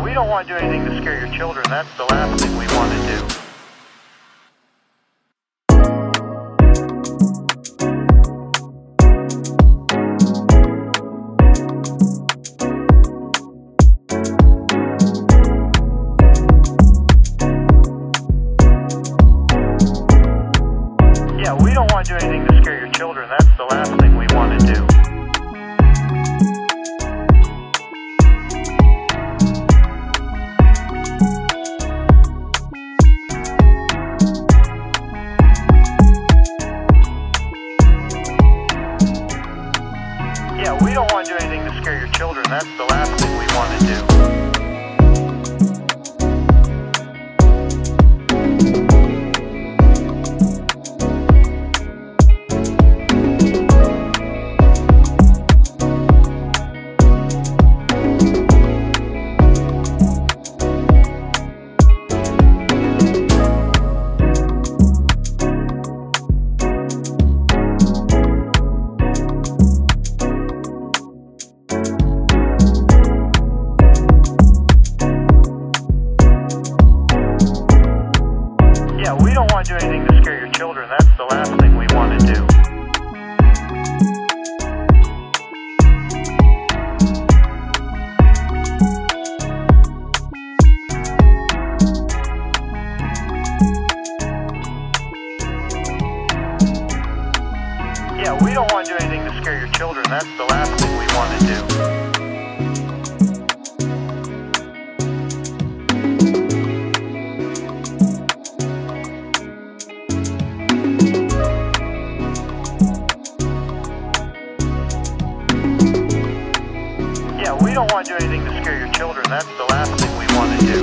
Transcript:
We don't want to do anything to scare your children. That's the last thing we want to do. Yeah, we don't want to do anything to scare your children. That's the last thing we want to do. Yeah, we don't want to do anything to scare your children. That's the last thing we want to do. Yeah, we don't want to do anything to scare your children. That's the last thing we want to do. Yeah, we don't want to do anything to scare your children. That's the last thing we want to do.